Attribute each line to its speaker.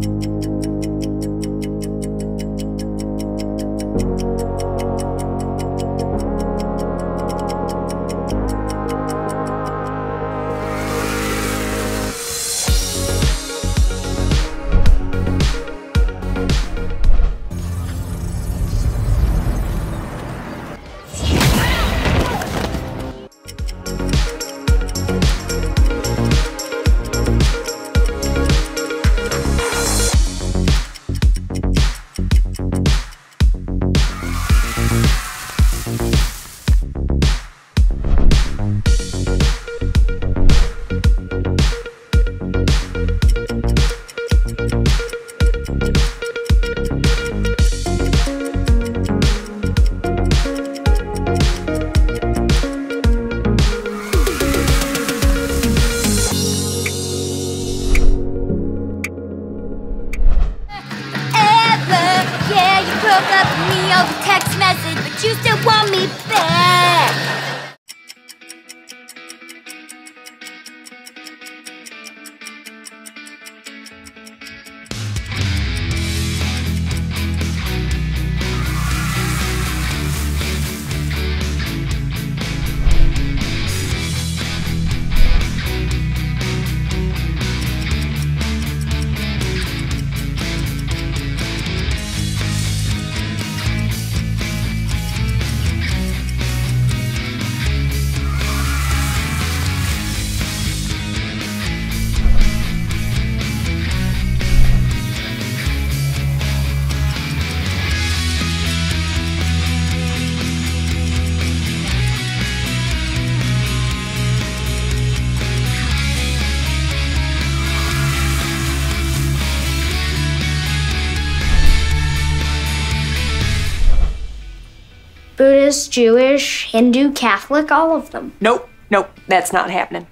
Speaker 1: Ever, broke up with me over text message, but you still want me back.
Speaker 2: Buddhist, Jewish, Hindu, Catholic, all of them.
Speaker 3: Nope, nope, that's not happening.